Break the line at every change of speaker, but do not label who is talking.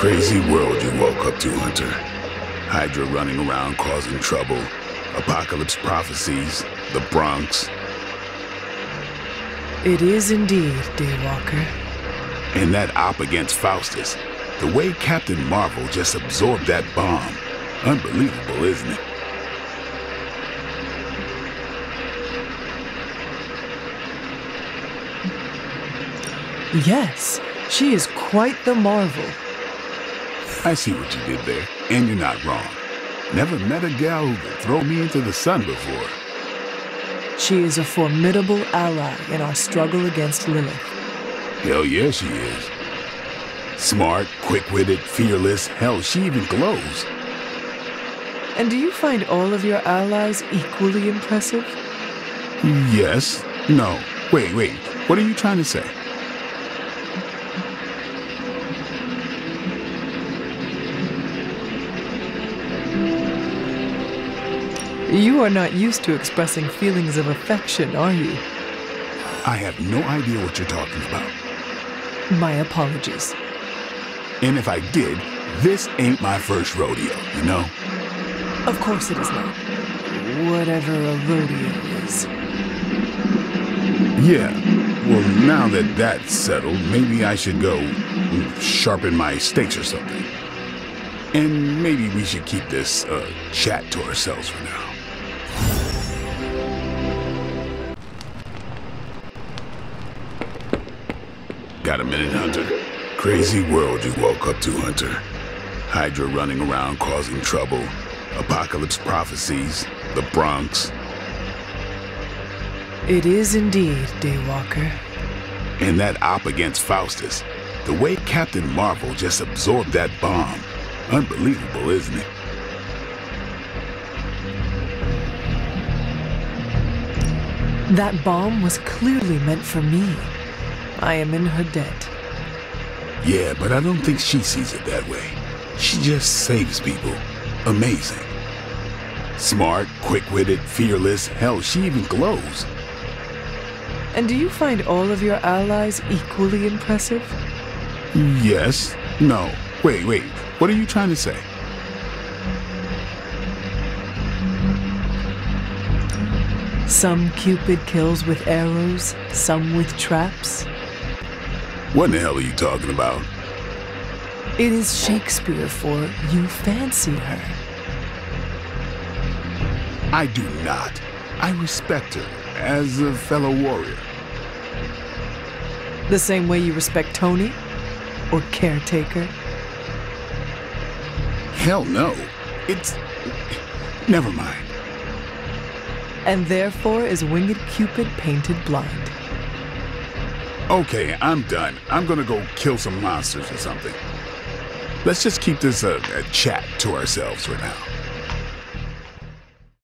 Crazy world you woke up to, Hunter. Hydra running around causing trouble, apocalypse prophecies, the Bronx.
It is indeed, Daywalker.
And that op against Faustus. The way Captain Marvel just absorbed that bomb. Unbelievable, isn't it?
Yes, she is quite the marvel.
I see what you did there, and you're not wrong. Never met a gal who could throw me into the sun before.
She is a formidable ally in our struggle against Lilith.
Hell yeah, she is. Smart, quick-witted, fearless, hell, she even glows.
And do you find all of your allies equally impressive?
Yes. No. Wait, wait. What are you trying to say?
You are not used to expressing feelings of affection, are you?
I have no idea what you're talking about.
My apologies.
And if I did, this ain't my first rodeo, you know?
Of course it is not. Whatever a rodeo is.
Yeah. Well, now that that's settled, maybe I should go sharpen my stakes or something. And maybe we should keep this uh, chat to ourselves for now. Got a minute, Hunter? Crazy world you woke up to, Hunter. Hydra running around causing trouble, apocalypse prophecies, the Bronx.
It is indeed, Daywalker.
And that op against Faustus. The way Captain Marvel just absorbed that bomb. Unbelievable, isn't it?
That bomb was clearly meant for me. I am in her debt.
Yeah, but I don't think she sees it that way. She just saves people. Amazing. Smart, quick-witted, fearless, hell, she even glows.
And do you find all of your allies equally impressive?
Yes. No. Wait, wait. What are you trying to say?
Some Cupid kills with arrows, some with traps.
What in the hell are you talking about?
It is Shakespeare for you fancy her.
I do not. I respect her as a fellow warrior.
The same way you respect Tony? Or Caretaker?
Hell no. It's. Never mind.
And therefore is Winged Cupid painted blind.
Okay, I'm done. I'm gonna go kill some monsters or something. Let's just keep this a, a chat to ourselves for now.